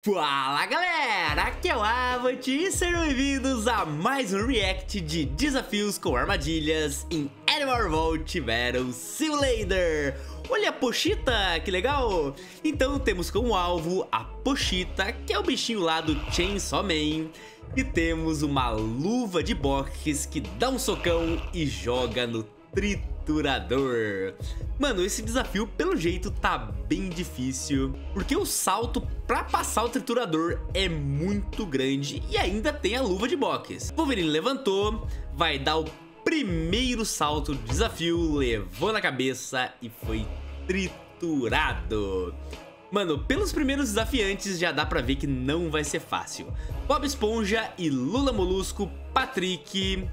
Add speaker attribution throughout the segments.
Speaker 1: Fala galera, aqui é o Avant e sejam bem-vindos a mais um react de desafios com armadilhas em Animal Revolt Battle Simulator Olha a Pochita, que legal! Então temos como alvo a Pochita, que é o bichinho lá do Chainsaw Man E temos uma luva de box que dá um socão e joga no triturador. Mano, esse desafio pelo jeito tá bem difícil, porque o salto pra passar o triturador é muito grande e ainda tem a luva de box. Wolverine levantou, vai dar o primeiro salto do desafio, levou na cabeça e foi triturado. Mano, pelos primeiros desafiantes já dá pra ver que não vai ser fácil. Bob Esponja e Lula Molusco, Patrick,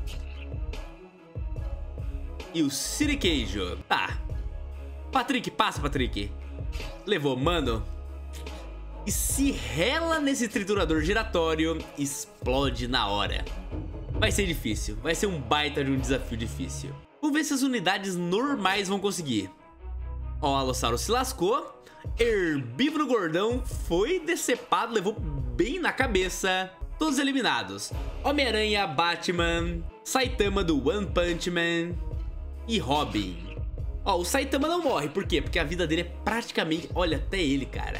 Speaker 1: e o Siriqueijo. Tá. Patrick, passa, Patrick. Levou, mano. E se rela nesse triturador giratório, explode na hora. Vai ser difícil, vai ser um baita de um desafio difícil. Vamos ver se as unidades normais vão conseguir. Ó, o Alossauro se lascou. Herbívoro Gordão foi decepado, levou bem na cabeça. Todos eliminados. Homem-Aranha, Batman, Saitama do One Punch Man, e Robin. Ó, o Saitama não morre, por quê? Porque a vida dele é praticamente... Olha, até ele, cara.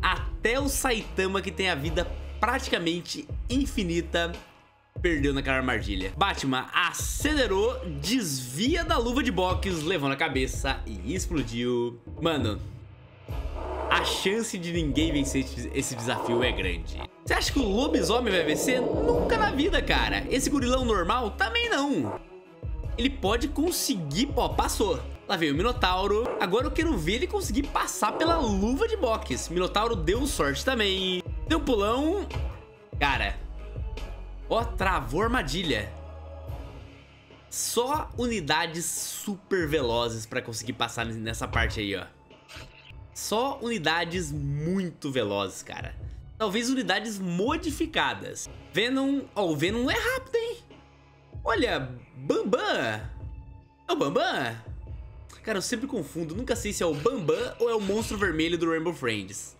Speaker 1: Até o Saitama que tem a vida praticamente infinita perdeu naquela armadilha. Batman acelerou, desvia da luva de box, levou na cabeça e explodiu. Mano, a chance de ninguém vencer esse desafio é grande. Você acha que o lobisomem vai vencer? Nunca na vida, cara. Esse gorilão normal também não ele pode conseguir... Ó, passou. Lá veio o Minotauro. Agora eu quero ver ele conseguir passar pela luva de box. Minotauro deu sorte também. Deu pulão. Cara. Ó, travou a armadilha. Só unidades super velozes pra conseguir passar nessa parte aí, ó. Só unidades muito velozes, cara. Talvez unidades modificadas. Venom... Ó, o Venom é rápido, hein? Olha, Bambam. É o Bambam? Cara, eu sempre confundo. Nunca sei se é o Bambam ou é o monstro vermelho do Rainbow Friends.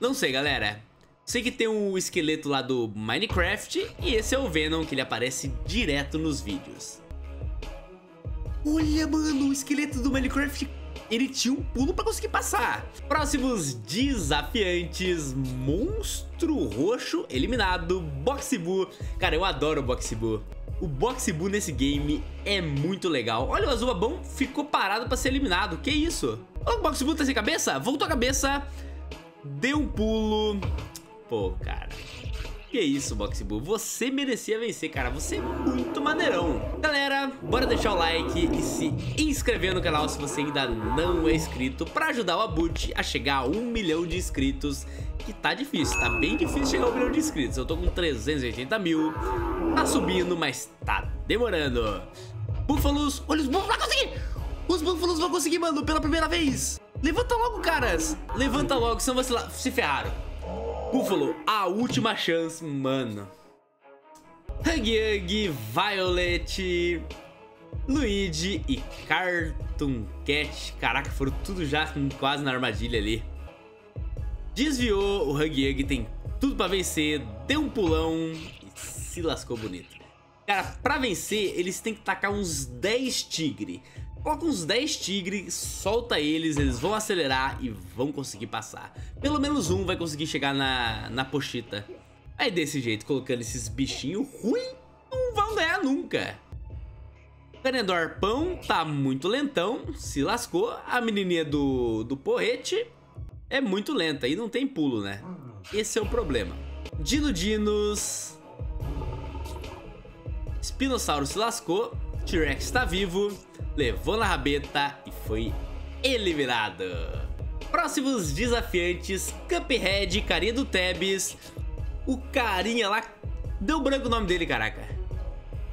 Speaker 1: Não sei, galera. Sei que tem o esqueleto lá do Minecraft e esse é o Venom, que ele aparece direto nos vídeos. Olha, mano, o esqueleto do Minecraft, ele tinha um pulo pra conseguir passar. Próximos desafiantes, Monstro Roxo eliminado, Boxibu. Cara, eu adoro o Boxibu. O Boxibu nesse game é muito legal. Olha, o Azulabão ficou parado pra ser eliminado. Que isso? O Boxibu tá sem cabeça. Voltou a cabeça. Deu um pulo. Pô, cara. Que isso, Boxibu. Você merecia vencer, cara. Você é muito maneirão. Galera, bora deixar o like e se inscrever no canal se você ainda não é inscrito para ajudar o Abut a chegar a um milhão de inscritos que tá difícil, tá bem difícil chegar ao milhão de inscritos. Eu tô com 380 mil, tá subindo, mas tá demorando. Búfalos, olha os búfalos, vai conseguir! Os búfalos vão conseguir, mano, pela primeira vez. Levanta logo, caras. Levanta logo, senão você se ferraram. Búfalo, a última chance, mano. Hug Hug, Violet, Luigi e Cartoon Cat. Caraca, foram tudo já quase na armadilha ali. Desviou, o Hug Hug tem tudo pra vencer, deu um pulão e se lascou bonito. Cara, pra vencer, eles têm que tacar uns 10 tigre. Coloca uns 10 tigres, solta eles, eles vão acelerar e vão conseguir passar. Pelo menos um vai conseguir chegar na, na pochita. Aí desse jeito, colocando esses bichinhos ruins, não vão ganhar nunca. O carinha do arpão tá muito lentão, se lascou. A menininha do, do porrete é muito lenta e não tem pulo, né? Esse é o problema. Dino Dinos. Espinossauro se lascou. T-Rex tá vivo. Levou na rabeta e foi eliminado. Próximos desafiantes. Cuphead, carinha do Tebis. O carinha lá... Deu branco o nome dele, caraca.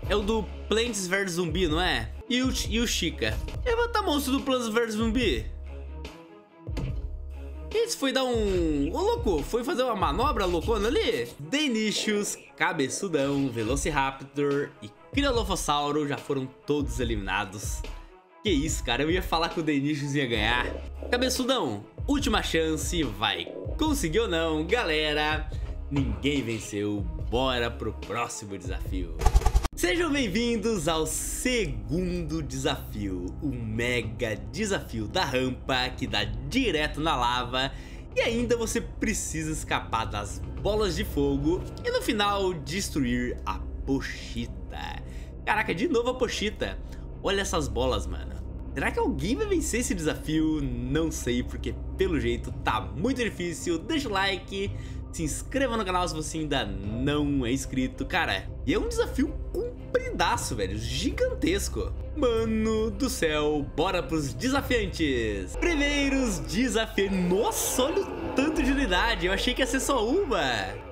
Speaker 1: É o do Plants vs Zumbi, não é? E o, e o Chica. Levanta monstro do Plants vs Zumbi. Esse foi dar um... Ô, louco, foi fazer uma manobra loucona ali? Denicius, Cabeçudão, Velociraptor e Criolofossauro já foram todos eliminados. Que isso, cara, eu ia falar que o Denicius ia ganhar. Cabeçudão, última chance, vai Conseguiu não, galera? Ninguém venceu. Bora pro próximo desafio. Sejam bem-vindos ao segundo desafio, o mega desafio da rampa que dá direto na lava e ainda você precisa escapar das bolas de fogo e no final destruir a Pochita. Caraca, de novo a Pochita. Olha essas bolas, mano. Será que alguém vai vencer esse desafio? Não sei, porque pelo jeito tá muito difícil. Deixa o like, se inscreva no canal se você ainda não é inscrito. Cara, e é um desafio compridaço, velho, gigantesco. Mano do céu, bora pros desafiantes. Primeiros desafiantes. Nossa, olha o tanto de unidade, eu achei que ia ser só uma.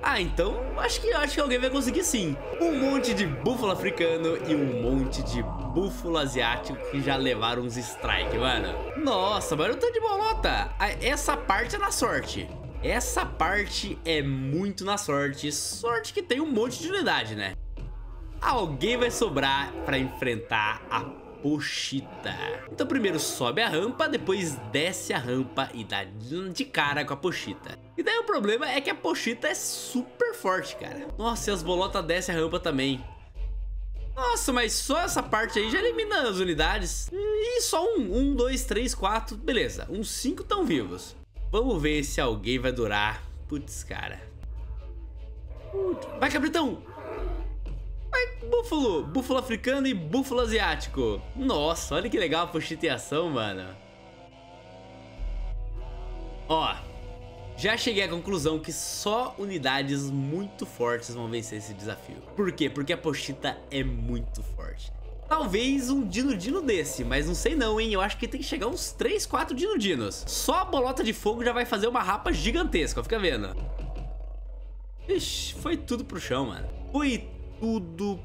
Speaker 1: Ah, então acho que, acho que alguém vai conseguir sim. Um monte de búfalo africano e um monte de búfalo asiático que já levaram uns strike, mano. Nossa, mano, eu tô de bolota. Ah, essa parte é na sorte. Essa parte é muito na sorte. Sorte que tem um monte de unidade, né? Alguém vai sobrar pra enfrentar a Pochita. Então primeiro sobe a rampa, depois desce a rampa e dá de cara com a Pochita. E daí o problema é que a Pochita é super forte, cara. Nossa, e as bolotas descem a rampa também. Nossa, mas só essa parte aí já elimina as unidades. E só um, um, dois, três, quatro, beleza. Uns cinco estão vivos. Vamos ver se alguém vai durar. Putz, cara. Vai, capitão! Búfalo! Búfalo africano e búfalo asiático. Nossa, olha que legal a pochiteação, mano. Ó, já cheguei à conclusão que só unidades muito fortes vão vencer esse desafio. Por quê? Porque a Pochita é muito forte. Talvez um Dino Dino desse, mas não sei não, hein? Eu acho que tem que chegar uns 3, 4 Dino Dinos. Só a bolota de fogo já vai fazer uma rapa gigantesca, fica vendo. Ixi, foi tudo pro chão, mano. Foi tudo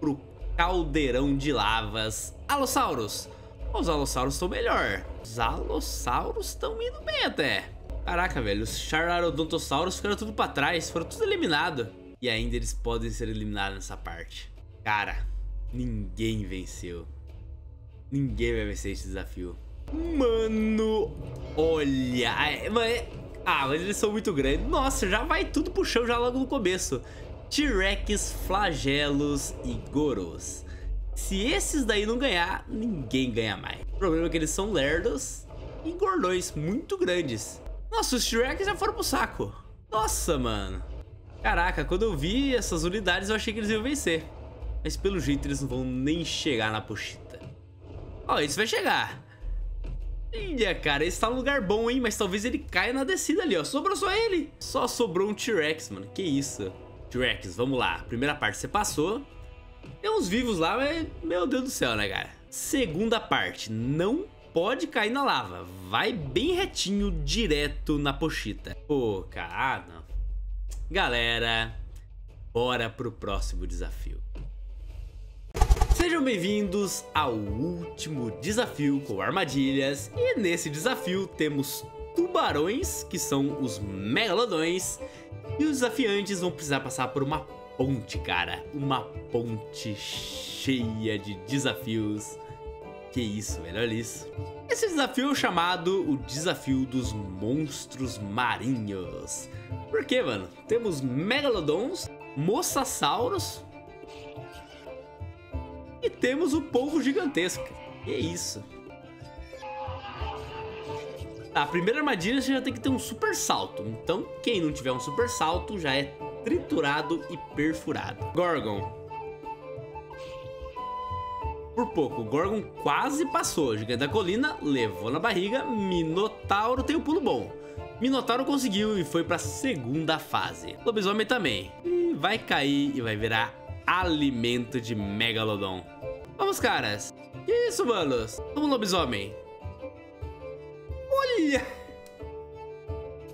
Speaker 1: pro caldeirão de lavas. Alossauros. Os alossauros estão melhor. Os alossauros estão indo bem até. Caraca, velho, os Chararodontosauros ficaram tudo pra trás, foram tudo eliminados. E ainda eles podem ser eliminados nessa parte. Cara, Ninguém venceu. Ninguém vai vencer esse desafio. Mano, olha. Ah, mas eles são muito grandes. Nossa, já vai tudo pro chão já logo no começo. T-Rex, Flagelos e Goros. Se esses daí não ganhar, ninguém ganha mais. O problema é que eles são lerdos e gordões muito grandes. Nossa, os T-Rex já foram pro saco. Nossa, mano. Caraca, quando eu vi essas unidades, eu achei que eles iam vencer. Mas pelo jeito eles não vão nem chegar na Pochita. Ó, oh, esse vai chegar. Olha, cara, esse tá no lugar bom, hein? Mas talvez ele caia na descida ali, ó. Sobrou só ele. Só sobrou um T-Rex, mano. Que isso. T-Rex, vamos lá. Primeira parte você passou. Tem uns vivos lá, mas... Meu Deus do céu, né, cara? Segunda parte. Não pode cair na lava. Vai bem retinho, direto na Pochita. Pô, cara, ah, não. Galera, bora pro próximo desafio. Sejam bem-vindos ao último desafio com armadilhas e nesse desafio temos tubarões, que são os megalodões, e os desafiantes vão precisar passar por uma ponte, cara, uma ponte cheia de desafios. Que isso, velho, olha isso. Esse desafio é chamado o Desafio dos Monstros Marinhos. Por quê, mano? Temos megalodons, mosassauros, e temos o polvo gigantesco. Que isso. Tá, a primeira armadilha você já tem que ter um super salto. Então, quem não tiver um super salto já é triturado e perfurado. Gorgon. Por pouco, o Gorgon quase passou. Gigante da colina levou na barriga. Minotauro tem o um pulo bom. Minotauro conseguiu e foi pra segunda fase. Lobisomem também. E vai cair e vai virar alimento de Megalodon. Vamos, caras. Que isso, manos? Vamos, lobisomem.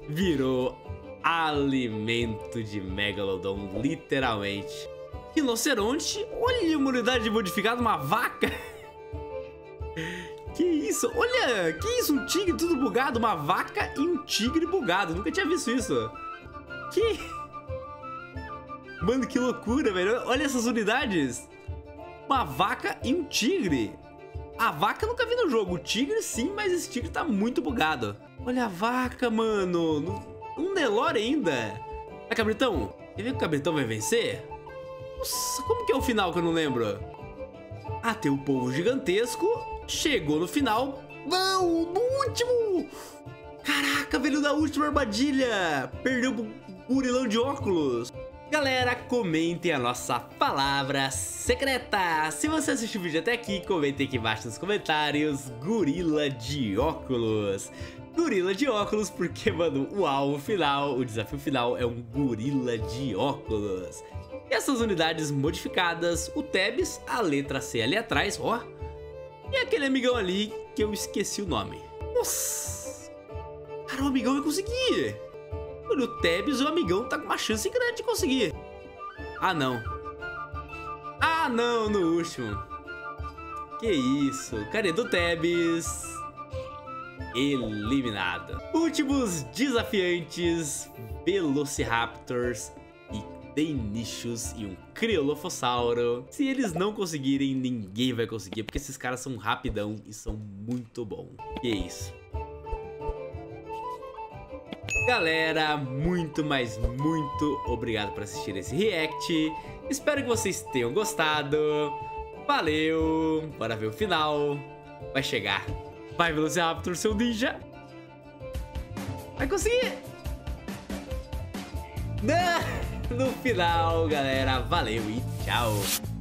Speaker 1: Virou alimento de Megalodon, literalmente. Rinoceronte? Olha uma unidade modificada, uma vaca. Que isso? Olha, que isso? Um tigre tudo bugado, uma vaca e um tigre bugado. Nunca tinha visto isso. Que... Mano, que loucura, velho. Olha essas unidades. Uma vaca e um tigre. A vaca nunca vi no jogo. O tigre sim, mas esse tigre tá muito bugado. Olha a vaca, mano. Um Nelore ainda. Ah, Cabritão, quer ver que o Cabritão vai vencer? Nossa, como que é o final que eu não lembro? Ah, tem o povo gigantesco. Chegou no final. Não, no último. Caraca, velho, da última armadilha. Perdeu pro gurilão de óculos. Galera, comentem a nossa palavra secreta. Se você assistiu o vídeo até aqui, comentem aqui embaixo nos comentários. Gorila de óculos. Gorila de óculos, porque, mano, o alvo final, o desafio final é um gorila de óculos. E essas unidades modificadas, o Tebs, a letra C ali atrás, ó. E aquele amigão ali que eu esqueci o nome. Nossa! Cara, o amigão vai conseguir! O Tebs, o amigão tá com uma chance grande de conseguir. Ah, não. Ah, não, no último. Que isso. Cadê do Tebs? Eliminado. Últimos desafiantes, Velociraptors e Denichus e um Criolofossauro. Se eles não conseguirem, ninguém vai conseguir, porque esses caras são rapidão e são muito bons. Que isso. Galera, muito, mas muito obrigado por assistir esse react. Espero que vocês tenham gostado. Valeu, bora ver o final. Vai chegar. Vai, Velociraptor, seu ninja. Vai conseguir. No final, galera. Valeu e tchau.